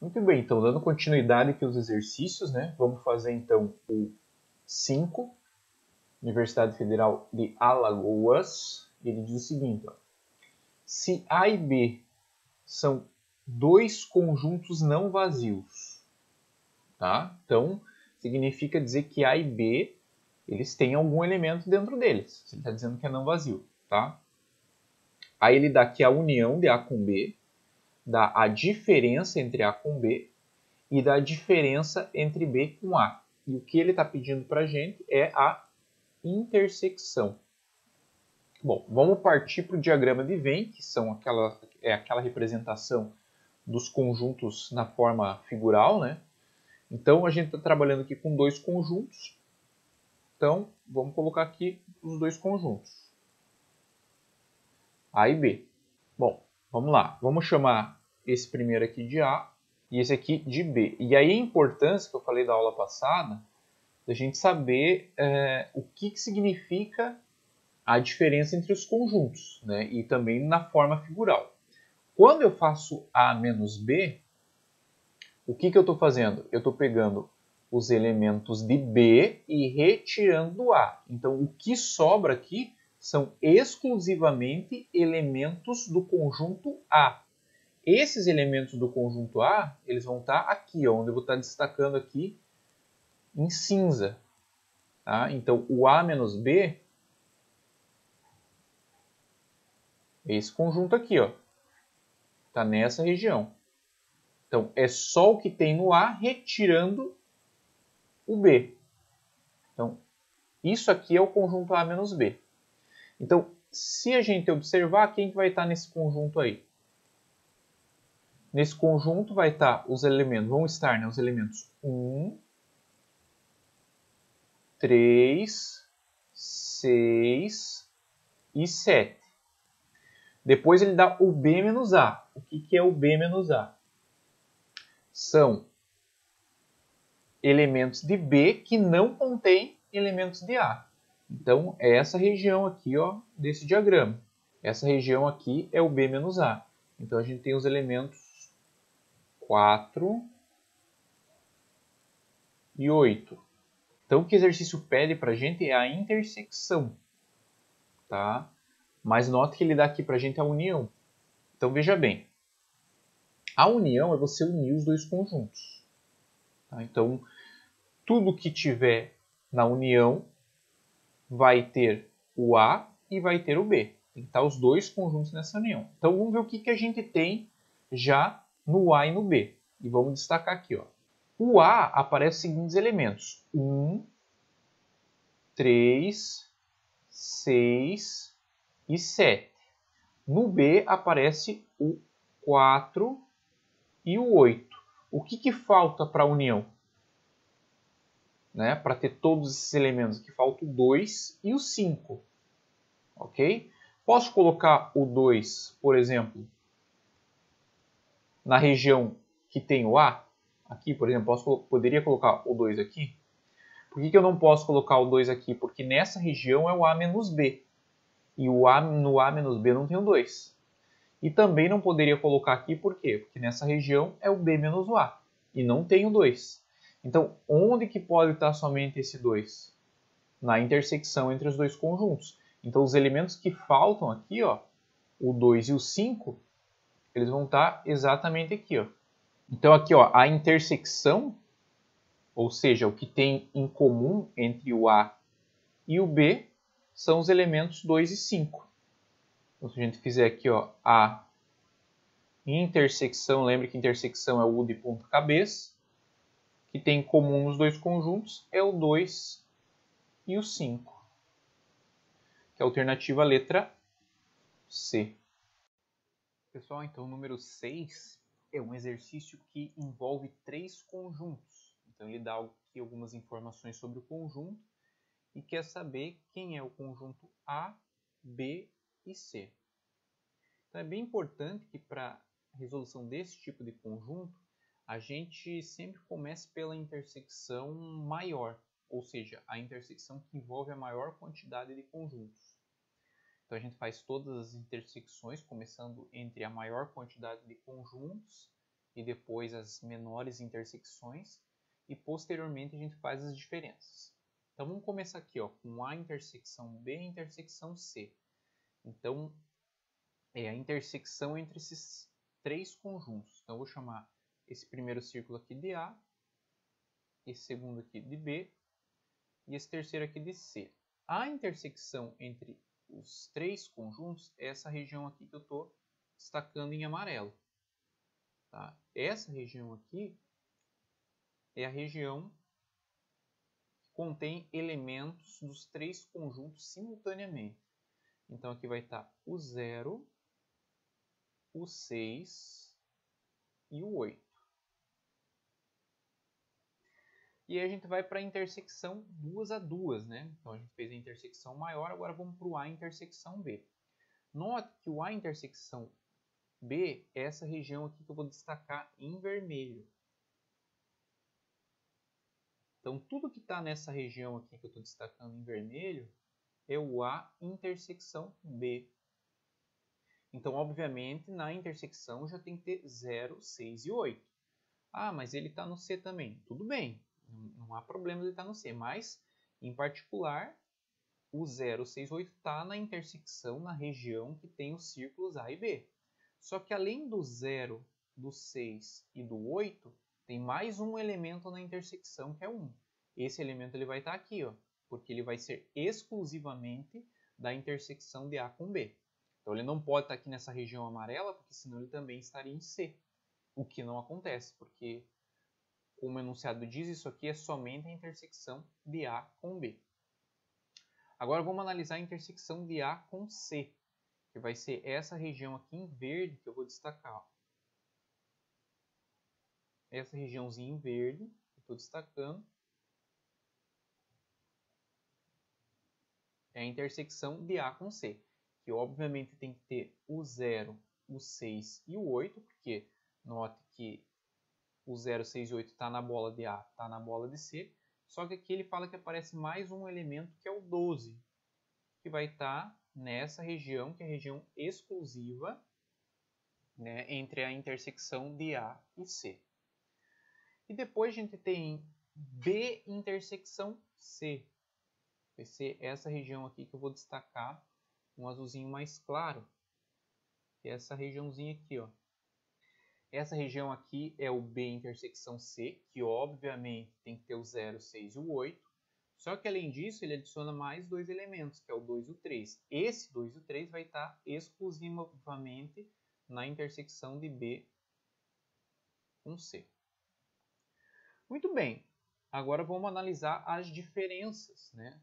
Muito bem, então dando continuidade aqui aos exercícios, né? Vamos fazer então o 5, Universidade Federal de Alagoas. Ele diz o seguinte, ó, se A e B são dois conjuntos não vazios, tá? Então, significa dizer que A e B, eles têm algum elemento dentro deles. Ele está dizendo que é não vazio, tá? Aí ele dá aqui a união de A com B, dá a diferença entre A com B e dá a diferença entre B com A. E o que ele está pedindo para a gente é a intersecção. Bom, vamos partir para o diagrama de Venn, que são aquela, é aquela representação dos conjuntos na forma figural, né? Então, a gente está trabalhando aqui com dois conjuntos. Então, vamos colocar aqui os dois conjuntos. A e B. Bom, vamos lá. Vamos chamar esse primeiro aqui de A e esse aqui de B. E aí a importância que eu falei da aula passada, da gente saber é, o que, que significa a diferença entre os conjuntos, né? e também na forma figural. Quando eu faço A menos B, o que, que eu estou fazendo? Eu estou pegando os elementos de B e retirando A. Então, o que sobra aqui são exclusivamente elementos do conjunto A. Esses elementos do conjunto A, eles vão estar aqui, ó, onde eu vou estar destacando aqui em cinza. Tá? Então, o A menos B é esse conjunto aqui, está nessa região. Então, é só o que tem no A retirando o B. Então, isso aqui é o conjunto A menos B. Então, se a gente observar, quem que vai estar nesse conjunto aí? Nesse conjunto vai estar os elementos, vão estar né, os elementos 1, 3, 6 e 7. Depois ele dá o B menos A. O que, que é o B menos A? São elementos de B que não contêm elementos de A. Então, é essa região aqui ó, desse diagrama. Essa região aqui é o B menos A. Então, a gente tem os elementos 4 e 8. Então, o que o exercício pede para a gente é a intersecção. Tá? Mas note que ele dá aqui para a gente a união. Então, veja bem. A união é você unir os dois conjuntos. Tá? Então, tudo que tiver na união vai ter o A e vai ter o B. Tem que estar os dois conjuntos nessa união. Então vamos ver o que, que a gente tem já no A e no B. E vamos destacar aqui. Ó. O A aparece os seguintes elementos. 1, 3, 6 e 7. No B aparece o 4 e o 8. O que, que falta para a união? né, para ter todos esses elementos. Aqui falta o 2 e o 5. Ok? Posso colocar o 2, por exemplo, na região que tem o A? Aqui, por exemplo, posso, poderia colocar o 2 aqui? Por que, que eu não posso colocar o 2 aqui? Porque nessa região é o A menos B. E o A, no A menos B não tem o 2. E também não poderia colocar aqui, por quê? Porque nessa região é o B menos o A. E não tem o 2. Então, onde que pode estar somente esse 2? Na intersecção entre os dois conjuntos. Então, os elementos que faltam aqui, ó, o 2 e o 5, eles vão estar exatamente aqui. Ó. Então, aqui ó, a intersecção, ou seja, o que tem em comum entre o A e o B, são os elementos 2 e 5. Então, se a gente fizer aqui ó, a intersecção, lembre que intersecção é o U de ponta cabeça, que tem em comum nos dois conjuntos é o 2 e o 5. Que é a alternativa letra C. Pessoal, então o número 6 é um exercício que envolve três conjuntos. Então ele dá aqui algumas informações sobre o conjunto e quer saber quem é o conjunto A, B e C. Então é bem importante que para resolução desse tipo de conjunto a gente sempre começa pela intersecção maior, ou seja, a intersecção que envolve a maior quantidade de conjuntos. Então a gente faz todas as intersecções, começando entre a maior quantidade de conjuntos e depois as menores intersecções e posteriormente a gente faz as diferenças. Então vamos começar aqui ó, com A intersecção B intersecção C. Então é a intersecção entre esses três conjuntos. Então eu vou chamar esse primeiro círculo aqui de A, esse segundo aqui de B e esse terceiro aqui de C. A intersecção entre os três conjuntos é essa região aqui que eu estou destacando em amarelo. Tá? Essa região aqui é a região que contém elementos dos três conjuntos simultaneamente. Então aqui vai estar o 0, o 6 e o 8. E aí a gente vai para a intersecção duas a duas, né? Então a gente fez a intersecção maior, agora vamos para o A intersecção B. Note que o A intersecção B é essa região aqui que eu vou destacar em vermelho. Então tudo que está nessa região aqui que eu estou destacando em vermelho é o A intersecção B. Então, obviamente, na intersecção já tem que ter 0, 6 e 8. Ah, mas ele está no C também. Tudo bem, não, há problema de estar no C, mas, em particular, o 0, 6, 8 está na intersecção, na região que tem os círculos A e B. Só que além do 0, do 6 e do 8, tem mais um elemento na intersecção que é 1. Esse elemento ele vai estar aqui, ó, porque ele vai ser exclusivamente da intersecção de A com B. Então ele não pode estar aqui nessa região amarela, porque senão ele também estaria em C. O que não acontece, porque como o enunciado diz, isso aqui é somente a intersecção de A com B. Agora vamos analisar a intersecção de A com C, que vai ser essa região aqui em verde que eu vou destacar. Essa regiãozinha em verde, que eu estou destacando, é a intersecção de A com C, que obviamente tem que ter o 0, o 6 e o 8, porque note que o 068 está na bola de A, está na bola de C, só que aqui ele fala que aparece mais um elemento que é o 12, que vai estar tá nessa região, que é a região exclusiva né, entre a intersecção de A e C. E depois a gente tem B intersecção C. Vai ser essa região aqui que eu vou destacar um azulzinho mais claro. Que é essa regiãozinha aqui, ó. Essa região aqui é o B intersecção C, que obviamente tem que ter o 0, 6 e o 8. Só que além disso, ele adiciona mais dois elementos, que é o 2 e o 3. Esse 2 e o 3 vai estar exclusivamente na intersecção de B com C. Muito bem, agora vamos analisar as diferenças. Né?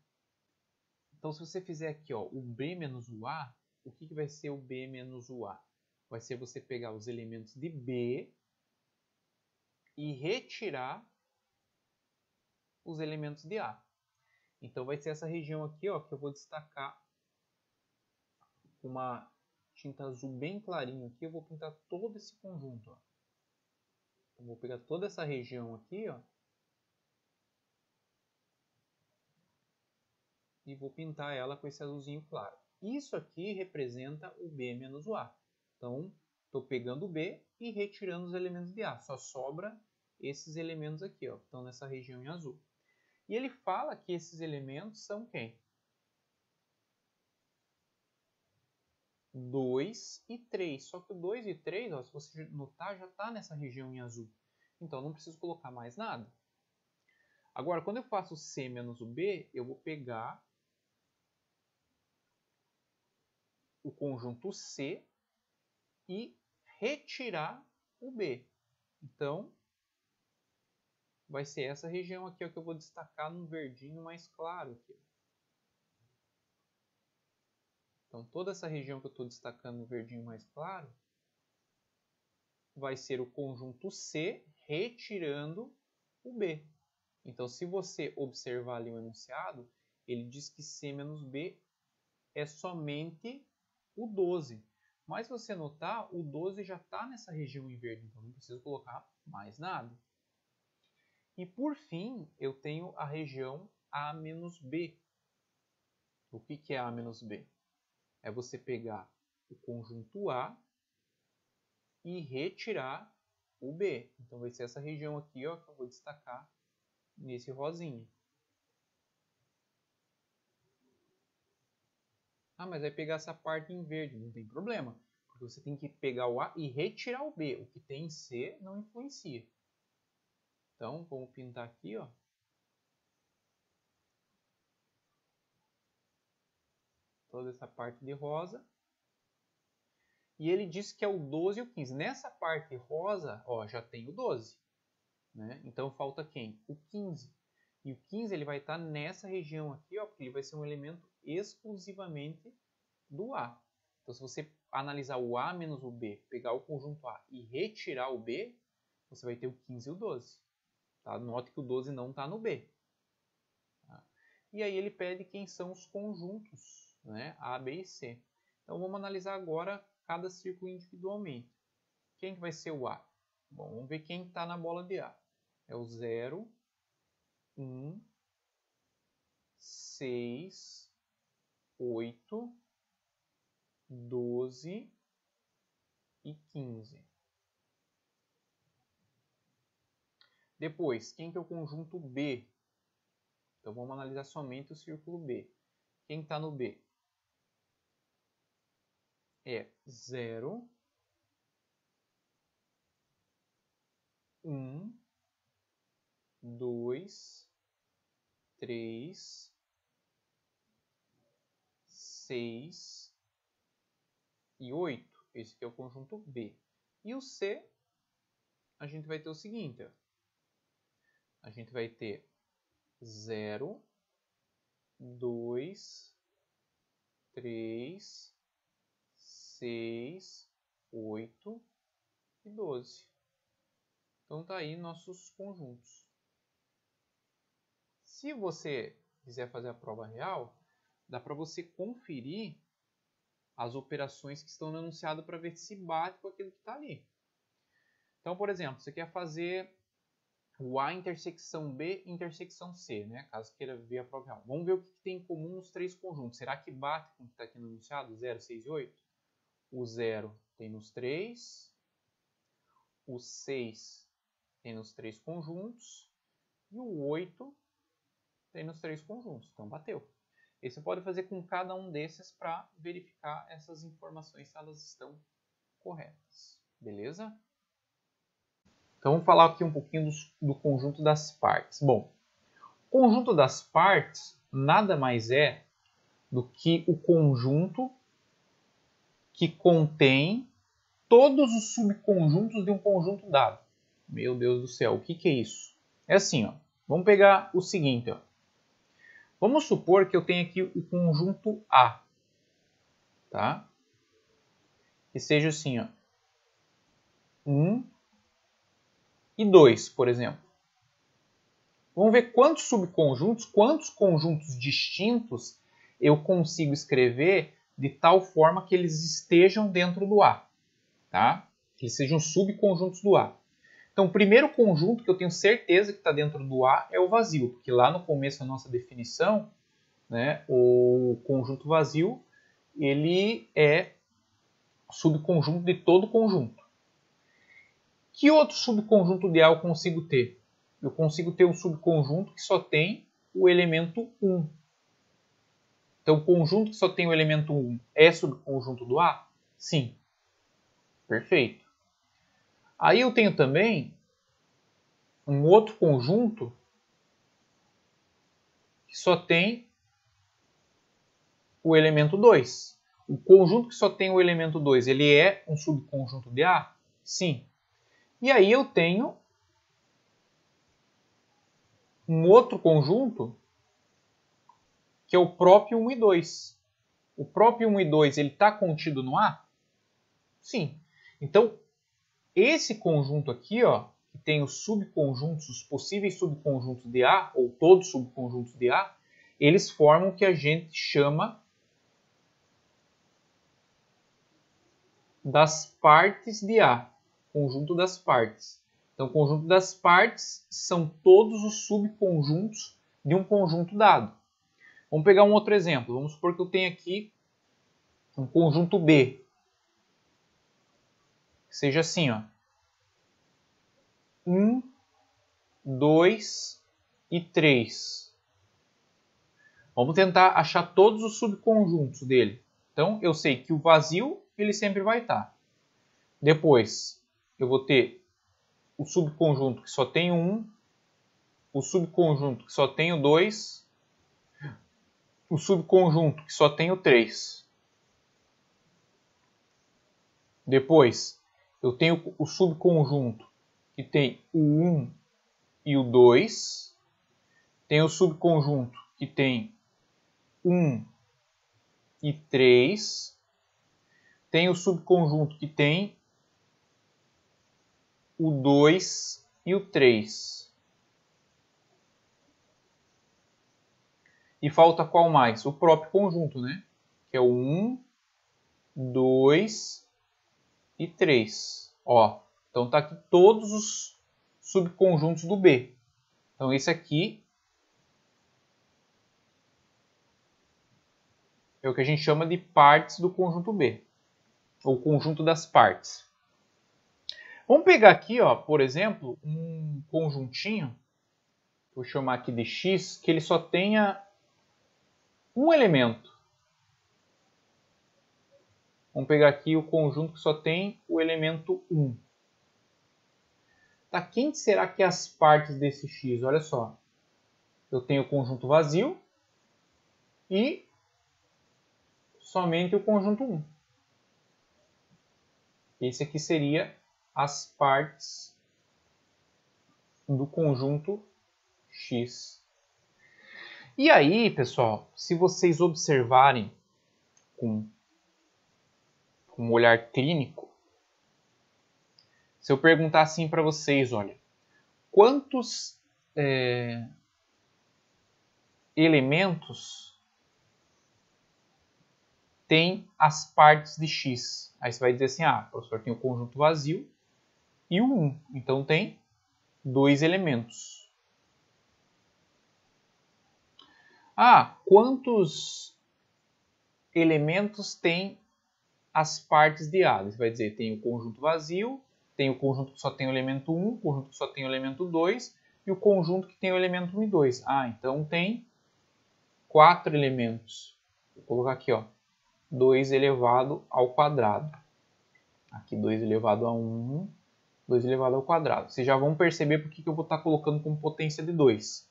Então, se você fizer aqui ó, o B menos o A, o que, que vai ser o B menos o A? Vai ser você pegar os elementos de B e retirar os elementos de A. Então vai ser essa região aqui ó, que eu vou destacar com uma tinta azul bem clarinho aqui. Eu vou pintar todo esse conjunto. Ó. Eu vou pegar toda essa região aqui ó, e vou pintar ela com esse azulzinho claro. Isso aqui representa o B menos o A. Então, estou pegando B e retirando os elementos de A. Só sobra esses elementos aqui, ó, que estão nessa região em azul. E ele fala que esses elementos são quem? 2 e 3. Só que o 2 e 3, ó, se você notar, já está nessa região em azul. Então, não preciso colocar mais nada. Agora, quando eu faço C menos o B, eu vou pegar o conjunto C e retirar o B. Então, vai ser essa região aqui que eu vou destacar no verdinho mais claro. Aqui. Então, toda essa região que eu estou destacando no verdinho mais claro vai ser o conjunto C retirando o B. Então, se você observar ali o enunciado, ele diz que C menos B é somente o 12. Mas você notar, o 12 já está nessa região em verde, então não preciso colocar mais nada. E por fim, eu tenho a região A-B. O que, que é A-B? É você pegar o conjunto A e retirar o B. Então vai ser essa região aqui ó, que eu vou destacar nesse rosinha. Ah, mas vai pegar essa parte em verde. Não tem problema. Porque você tem que pegar o A e retirar o B. O que tem em C não influencia. Então, vamos pintar aqui, ó. Toda essa parte de rosa. E ele diz que é o 12 e o 15. Nessa parte rosa, ó, já tem o 12. Né? Então, falta quem? O 15. E o 15 ele vai estar nessa região aqui, ó, porque ele vai ser um elemento exclusivamente do A. Então, se você analisar o A menos o B, pegar o conjunto A e retirar o B, você vai ter o 15 e o 12. Tá? Note que o 12 não está no B. Tá? E aí ele pede quem são os conjuntos, né? A, B e C. Então vamos analisar agora cada círculo individualmente. Quem que vai ser o A? Bom, vamos ver quem está na bola de A. É o 0, 1, 6, 8, 12 e 15. Depois, quem que é o conjunto B? Então vamos analisar somente o círculo B. Quem está no B? É 0, 1, 2, 3, 6 e 8. Esse aqui é o conjunto B. E o C, a gente vai ter o seguinte, ó a gente vai ter 0, 2, 3, 6, 8 e 12. Então tá aí nossos conjuntos. Se você quiser fazer a prova real, dá para você conferir as operações que estão anunciadas para ver se bate com aquilo que está ali. Então, por exemplo, você quer fazer o A intersecção B intersecção C, né? caso queira ver a prova real. Vamos ver o que, tem em comum nos três conjuntos. Será que bate com o que está aqui no enunciado, 0, 6 e 8? O 0 tem nos três, o 6 tem nos três conjuntos e o 8 tem nos três conjuntos. Então, bateu. E você pode fazer com cada um desses para verificar essas informações se elas estão corretas. Beleza? Então vamos falar aqui um pouquinho do, do conjunto das partes. Bom, o conjunto das partes nada mais é do que o conjunto que contém todos os subconjuntos de um conjunto dado. Meu Deus do céu, o que, que é isso? É assim, ó. Vamos pegar o seguinte, ó. Vamos supor que eu tenho aqui o conjunto A, tá? Que seja assim, ó. 1, e 2, por exemplo. Vamos ver quantos subconjuntos, quantos conjuntos distintos eu consigo escrever de tal forma que eles estejam dentro do A, tá? Que eles sejam subconjuntos do A. Então, o primeiro conjunto que eu tenho certeza que está dentro do A é o vazio, porque lá no começo da nossa definição, né, o conjunto vazio ele é subconjunto de todo conjunto. Que outro subconjunto de A eu consigo ter? Eu consigo ter um subconjunto que só tem o elemento 1. Então, o conjunto que só tem o elemento 1 é subconjunto do A? Sim. Perfeito. Aí eu tenho também um outro conjunto que só tem o elemento 2. O conjunto que só tem o elemento 2, ele é um subconjunto de A? Sim. E aí eu tenho um outro conjunto que é o próprio 1 e 2. O próprio 1 e 2 ele está contido no A? Sim. Então, esse conjunto aqui, ó, que tem os subconjuntos, os possíveis subconjuntos de A, ou todos os subconjuntos de A, eles formam o que a gente chama das partes de A conjunto das partes. Então, conjunto das partes são todos os subconjuntos de um conjunto dado. Vamos pegar um outro exemplo. Vamos supor que eu tenho aqui um conjunto B. Seja assim, ó. 1, 2 e 3. Vamos tentar achar todos os subconjuntos dele. Então, eu sei que o vazio ele sempre vai estar. Depois, eu vou ter o subconjunto que só tem um, o subconjunto que só tem o 2, o subconjunto que só tem o 3. Depois, eu tenho o subconjunto que tem o 1 e o 2. Tem o subconjunto que tem 1 e 3. Tem o subconjunto que tem o 2 e o 3. E falta qual mais? O próprio conjunto, né? Que é o 1, 2 e 3. Ó, então tá aqui todos os subconjuntos do B. Então esse aqui é o que a gente chama de partes do conjunto B, ou conjunto das partes. Vamos pegar aqui, ó, por exemplo, um conjuntinho, vou chamar aqui de X, que ele só tenha um elemento. Vamos pegar aqui o conjunto que só tem o elemento 1. Tá, quem será que é as partes desse X? Olha só. Eu tenho o conjunto vazio e somente o conjunto 1. Esse aqui seria as partes do conjunto X. E aí, pessoal, se vocês observarem com, com um olhar clínico, se eu perguntar assim para vocês, olha, quantos é, elementos tem as partes de x. Aí você vai dizer assim, ah, professor tem o conjunto vazio e o 1. Então tem dois elementos. Ah, quantos elementos tem as partes de A? Você vai dizer, tem o conjunto vazio, tem o conjunto que só tem o elemento 1, o conjunto que só tem o elemento 2 e o conjunto que tem o elemento 1 e 2. Ah, então tem quatro elementos. Vou colocar aqui, ó. 2 elevado ao quadrado. Aqui 2 elevado a 1, 2 elevado ao quadrado. Vocês já vão perceber porque que eu vou estar colocando como potência de 2.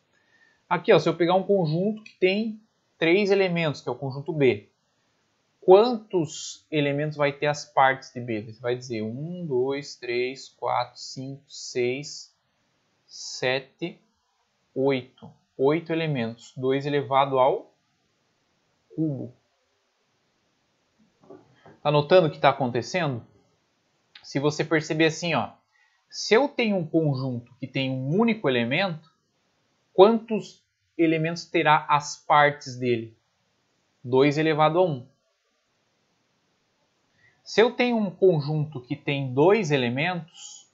Aqui, ó, se eu pegar um conjunto que tem três elementos, que é o conjunto B, quantos elementos vai ter as partes de B? Você vai dizer 1, 2, 3, 4, 5, 6, 7, 8. 8 elementos. 2 elevado ao cubo. Tá notando o que está acontecendo? Se você perceber assim, ó, se eu tenho um conjunto que tem um único elemento, quantos elementos terá as partes dele? 2 elevado a 1. Se eu tenho um conjunto que tem dois elementos,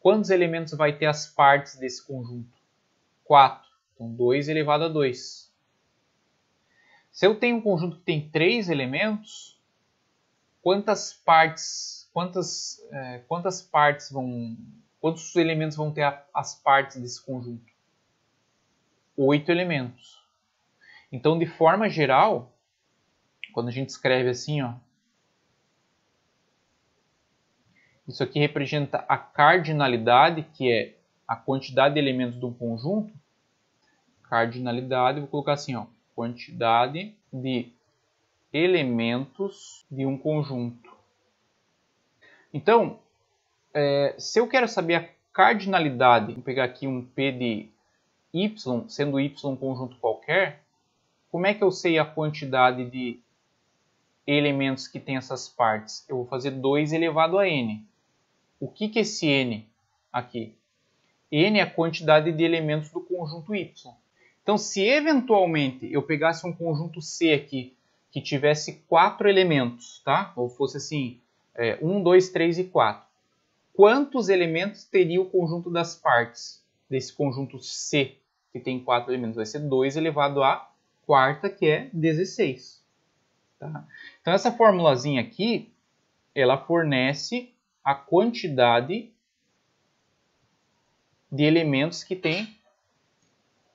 quantos elementos vai ter as partes desse conjunto? 4. Então, 2 elevado a 2. Se eu tenho um conjunto que tem três elementos, quantas partes, quantas, é, quantas partes vão, quantos elementos vão ter a, as partes desse conjunto? Oito elementos. Então, de forma geral, quando a gente escreve assim, ó, isso aqui representa a cardinalidade, que é a quantidade de elementos de um conjunto. Cardinalidade, vou colocar assim, ó, quantidade de elementos de um conjunto. Então, é, se eu quero saber a cardinalidade, vou pegar aqui um P de y, sendo y um conjunto qualquer, como é que eu sei a quantidade de elementos que tem essas partes? Eu vou fazer 2 elevado a n. O que, que é esse n aqui? n é a quantidade de elementos do conjunto y. Então, se eventualmente eu pegasse um conjunto C aqui que tivesse quatro elementos, tá? Ou fosse assim, é, um, dois, três e quatro. Quantos elementos teria o conjunto das partes desse conjunto C, que tem quatro elementos? Vai ser 2 elevado a quarta, que é 16. Tá? Então, essa formulazinha aqui, ela fornece a quantidade de elementos que tem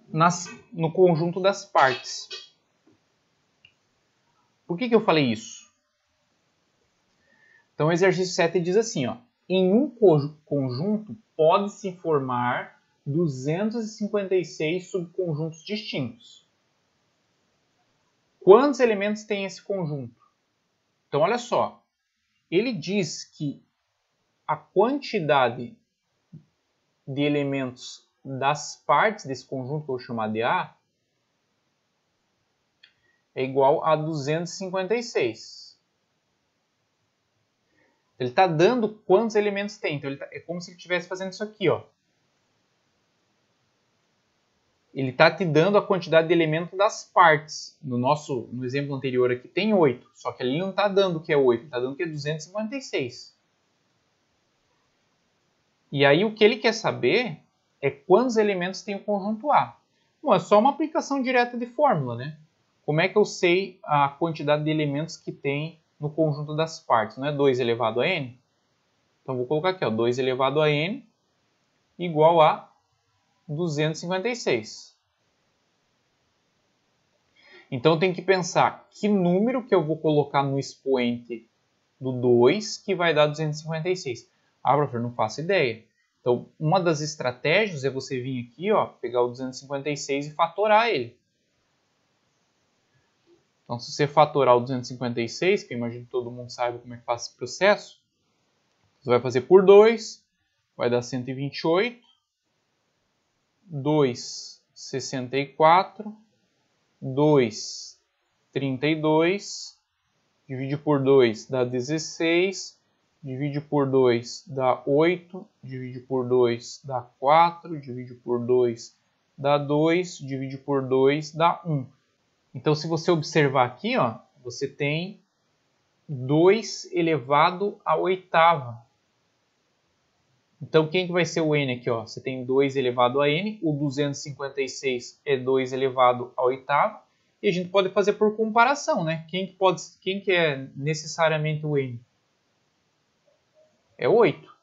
nas, no conjunto das partes. Por que, que eu falei isso? Então, o exercício 7 diz assim, ó, em um conjunto pode-se formar 256 subconjuntos distintos. Quantos elementos tem esse conjunto? Então, olha só. Ele diz que a quantidade de elementos das partes desse conjunto que eu vou chamar de A é igual a 256. Ele está dando quantos elementos tem. Então, tá, é como se ele estivesse fazendo isso aqui. Ó. Ele está te dando a quantidade de elementos das partes. No nosso no exemplo anterior aqui tem 8. Só que ali não está dando que é 8, está dando que é 256. E aí o que ele quer saber é quantos elementos tem o conjunto A. Bom, é só uma aplicação direta de fórmula, né? Como é que eu sei a quantidade de elementos que tem no conjunto das partes? Não é 2 elevado a n? Então, vou colocar aqui, ó, 2 elevado a n igual a 256. Então, tenho que pensar que número que eu vou colocar no expoente do 2 que vai dar 256. Ah, professor, não faço ideia. Então, uma das estratégias é você vir aqui, ó, pegar o 256 e fatorar ele. Então, se você fatorar o 256, que eu imagino que todo mundo saiba como é que faz esse processo, você vai fazer por 2, vai dar 128, 2, 64, 2, 32, divide por 2 dá 16, divide por 2 dá 8, divide por 2 dá 4, divide por 2 dá 2, divide por 2 dá 1. Então, se você observar aqui, ó, você tem 2 elevado à oitava. Então, quem que vai ser o n aqui? Ó? Você tem 2 elevado a n, o 256 é 2 elevado à oitava, e a gente pode fazer por comparação, né? Quem que, pode, quem que é necessariamente o n? É 8.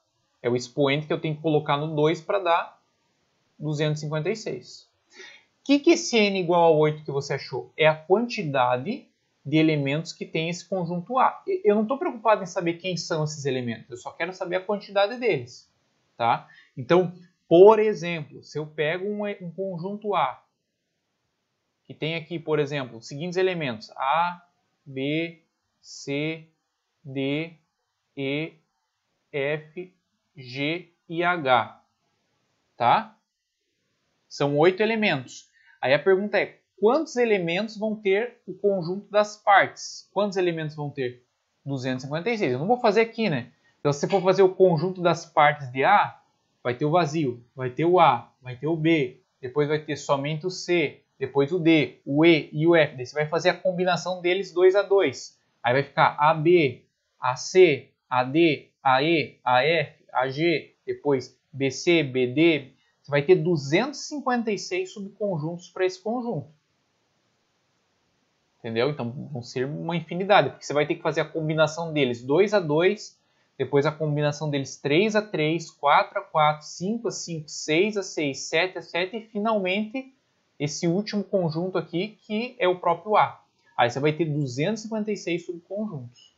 É o expoente que eu tenho que colocar no 2 para dar 256. O que, que esse n igual a 8 que você achou? É a quantidade de elementos que tem esse conjunto A. Eu não estou preocupado em saber quem são esses elementos, eu só quero saber a quantidade deles. Tá? Então, por exemplo, se eu pego um, um conjunto A, que tem aqui, por exemplo, os seguintes elementos, A, B, C, D, E, F, G e H. Tá? São oito elementos. Aí a pergunta é, quantos elementos vão ter o conjunto das partes? Quantos elementos vão ter? 256. Eu não vou fazer aqui, né? Então, se você for fazer o conjunto das partes de A, vai ter o vazio, vai ter o A, vai ter o B, depois vai ter somente o C, depois o D, o E e o F. Daí você vai fazer a combinação deles 2 a 2. Aí vai ficar AB, AC, AD, AE, AF, AG, depois BC, BD, você vai ter 256 subconjuntos para esse conjunto. Entendeu? Então vão ser uma infinidade, porque você vai ter que fazer a combinação deles 2 a 2, depois a combinação deles 3 a 3, 4 a 4, 5 a 5, 6 a 6, 7 a 7 e finalmente esse último conjunto aqui que é o próprio A. Aí você vai ter 256 subconjuntos.